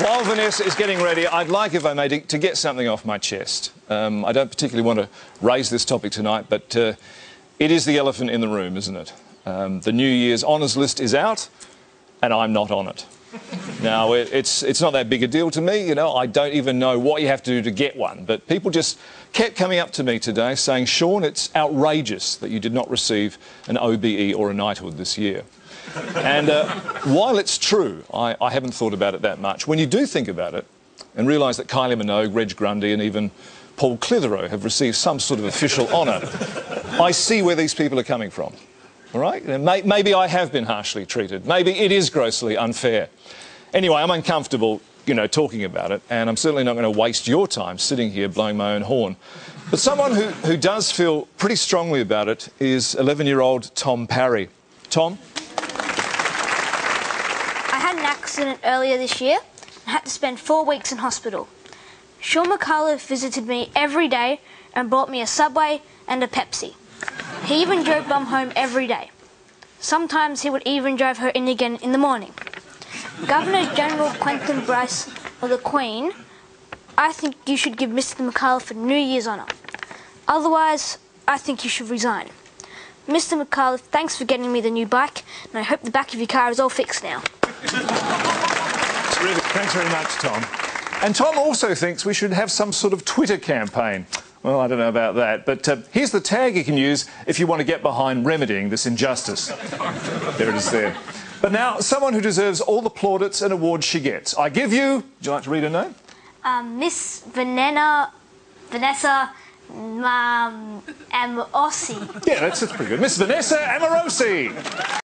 While Vanessa is getting ready, I'd like, if I may, to, to get something off my chest. Um, I don't particularly want to raise this topic tonight, but uh, it is the elephant in the room, isn't it? Um, the New Year's honours list is out, and I'm not on it. Now, it, it's, it's not that big a deal to me, you know, I don't even know what you have to do to get one, but people just kept coming up to me today saying, Shaun, it's outrageous that you did not receive an OBE or a knighthood this year. and uh, while it's true, I, I haven't thought about it that much. When you do think about it and realise that Kylie Minogue, Reg Grundy, and even Paul Clitheroe have received some sort of official honour, I see where these people are coming from. All right? Maybe I have been harshly treated. Maybe it is grossly unfair. Anyway, I'm uncomfortable, you know, talking about it, and I'm certainly not going to waste your time sitting here blowing my own horn. But someone who, who does feel pretty strongly about it is 11 year old Tom Parry. Tom? I had an accident earlier this year and had to spend four weeks in hospital. Shaun Micallef visited me every day and bought me a Subway and a Pepsi. He even drove Mum home every day. Sometimes he would even drive her in again in the morning. Governor General Quentin Bryce or the Queen, I think you should give Mr. Micallef a New Year's honour. Otherwise, I think you should resign. Mr. Micallef, thanks for getting me the new bike, and I hope the back of your car is all fixed now. Really, thanks very much, Tom. And Tom also thinks we should have some sort of Twitter campaign. Well, I don't know about that, but uh, here's the tag you can use if you want to get behind remedying this injustice. there it is there. But now, someone who deserves all the plaudits and awards she gets. I give you, would you like to read her name? Um, Miss Vanessa, Vanessa um, Amorosi. Yeah, that's, that's pretty good. Miss Vanessa Amorosi.